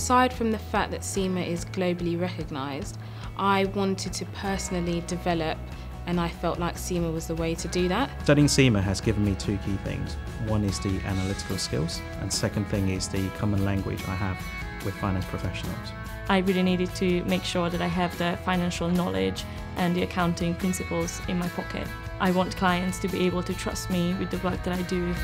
Aside from the fact that CIMA is globally recognised, I wanted to personally develop and I felt like CIMA was the way to do that. Studying CIMA has given me two key things. One is the analytical skills, and second thing is the common language I have with finance professionals. I really needed to make sure that I have the financial knowledge and the accounting principles in my pocket. I want clients to be able to trust me with the work that I do.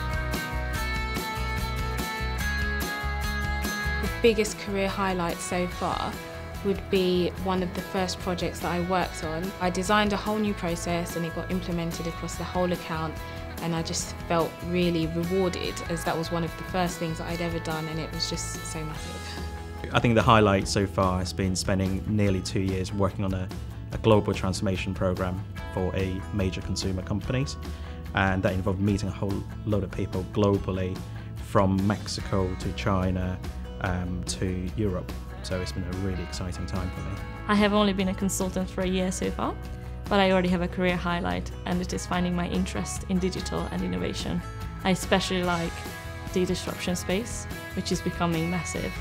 Biggest career highlight so far would be one of the first projects that I worked on. I designed a whole new process and it got implemented across the whole account and I just felt really rewarded as that was one of the first things that I'd ever done and it was just so massive. I think the highlight so far has been spending nearly two years working on a, a global transformation program for a major consumer companies and that involved meeting a whole load of people globally from Mexico to China um, to Europe. So it's been a really exciting time for me. I have only been a consultant for a year so far, but I already have a career highlight and it is finding my interest in digital and innovation. I especially like the disruption space, which is becoming massive.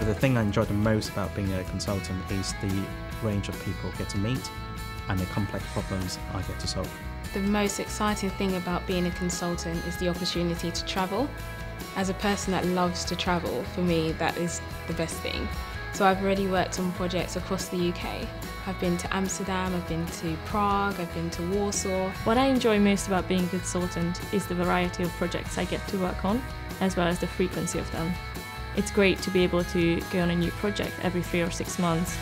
The thing I enjoy the most about being a consultant is the range of people I get to meet and the complex problems I get to solve. The most exciting thing about being a consultant is the opportunity to travel. As a person that loves to travel, for me that is the best thing. So I've already worked on projects across the UK. I've been to Amsterdam, I've been to Prague, I've been to Warsaw. What I enjoy most about being a consultant is the variety of projects I get to work on, as well as the frequency of them. It's great to be able to go on a new project every three or six months.